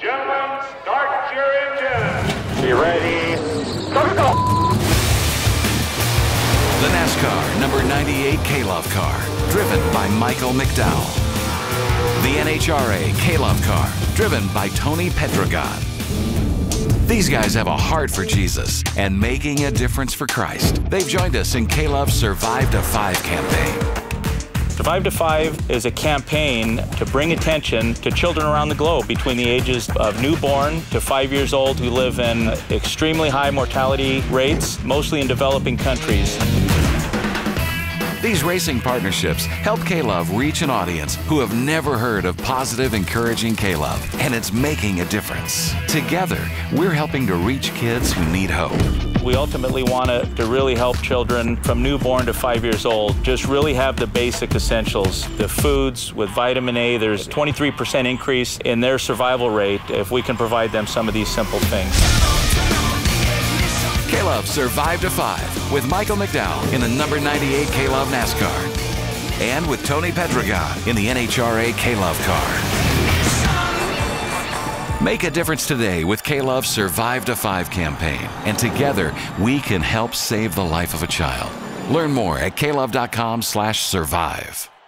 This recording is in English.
Gentlemen, start your engines. Be ready. Go, go, go. The NASCAR number 98 K-Love car, driven by Michael McDowell. The NHRA K-Love car, driven by Tony Pedregon. These guys have a heart for Jesus and making a difference for Christ. They've joined us in K-Love's Survive to Five campaign. Survive to Five is a campaign to bring attention to children around the globe between the ages of newborn to five years old who live in extremely high mortality rates, mostly in developing countries. These racing partnerships help K-Love reach an audience who have never heard of positive, encouraging K-Love, and it's making a difference. Together, we're helping to reach kids who need hope. We ultimately want to, to really help children from newborn to five years old just really have the basic essentials. The foods with vitamin A, there's 23% increase in their survival rate if we can provide them some of these simple things. K-Love Survive to Five with Michael McDowell in the number 98 K-Love NASCAR and with Tony Pedregon in the NHRA K-Love car. Make a difference today with K-Love's Survive to Five campaign, and together we can help save the life of a child. Learn more at klove.com/survive.